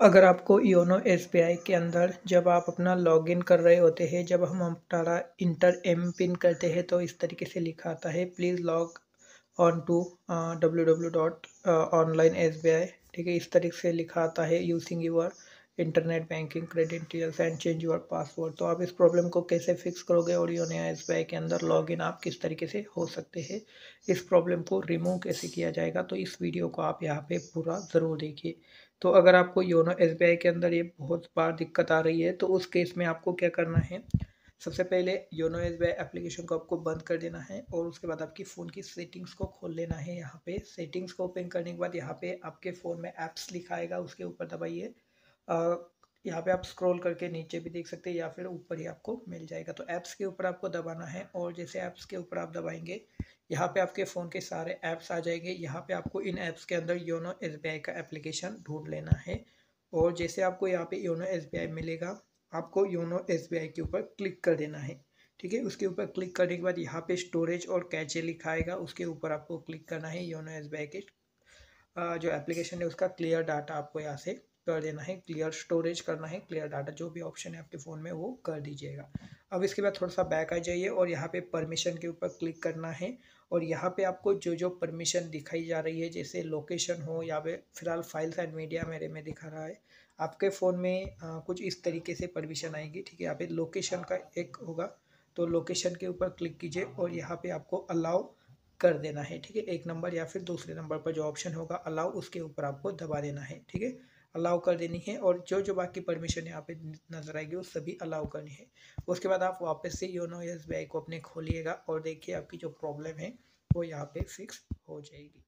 अगर आपको YONO S के अंदर जब आप अपना लॉगिन कर रहे होते हैं, जब हम अपना इंटर एम पिन करते हैं तो इस तरीके से लिखा आता है, please log on to W W dot online S B I ठीक है, इस तरीके से लिखा आता है using your internet banking credit details and change your password तो आप इस प्रॉब्लम को कैसे फिक्स करोगे और योनो एस बी आई के अंदर लॉगिन आप किस तरीके से हो सकते हैं? इस प्रॉब्लम को रिमूव कैसे किया जाएगा? तो इस वीडियो को आप यहाँ पे पूरा ज़रूर देखिए। तो अगर आपको योनो एस बी आई के अंदर ये बहुत बार दिक्कत आ रही है तो उस केस में आपको क्या करना है? सबसे पहले YONO S B I application को आपको बंद कर देना है और उसके बाद आपकी फ़ोन की सेटिंग्स को खोल लेना है। यहाँ पे सेटिंग्स को ओपन करने के बाद यहाँ पे आपके फ़ोन में ऐप्स लिखा आएगा, उसके ऊपर दबाइए। यहाँ पे आप स्क्रॉल करके नीचे भी देख सकते हैं, या फिर ऊपर ही आपको मिल जाएगा। तो ऐप्स के ऊपर आपको दबाना है, और जैसे ऐप्स के ऊपर आप दबाएँगे, यहाँ पे आपके फ़ोन के सारे ऐप्स आ जाएँगे। यहाँ पे आपको इन ऐप्स के अंदर योनो एसबीआई का एप्लीकेशन ढूंढ लेना है, और जैसे आपको यहाँ पे योनो एसबीआई मिलेगा, आपको योनो एसबीआई के ऊपर क्लिक कर देना है, ठीक है? उसके ऊपर क्लिक करने के बाद यहाँ पे स्टोरेज और कैचे लिखाएगा उसके ऊपर आपको क्लिक करना है योनो एस के जो एप्लीकेशन है उसका क्लियर डाटा आपको यहाँ से कर देना है क्लियर स्टोरेज करना है क्लियर डाटा जो भी ऑप्शन है आपके फ़ोन में वो कर दीजिएगा। अब इसके बाद थोड़ा सा बैक आ जाइए और यहाँ पे परमिशन के ऊपर क्लिक करना है और यहाँ पे आपको जो जो परमिशन दिखाई जा रही है जैसे लोकेशन हो या फिर फ़िलहाल फाइल्स एंड मीडिया मेरे में दिखा रहा है आपके फ़ोन में आ, कुछ इस तरीके से परमिशन आएगी ठीक है? यहाँ पे लोकेशन का एक होगा तो लोकेशन के ऊपर क्लिक कीजिए और यहाँ पे आपको अलाउ कर देना है ठीक है? एक नंबर या फिर दूसरे नंबर पर जो ऑप्शन होगा अलाउ उसके ऊपर आपको दबा देना है ठीक है? अलाउ कर देनी है और जो जो बाकी परमिशन यहाँ पे नज़र आएगी, वो सभी अलाउ करनी है। उसके बाद आप वापस से योनो एस को अपने खोलिएगा और देखिए आपकी जो प्रॉब्लम है, वो यहाँ पे फिक्स हो जाएगी।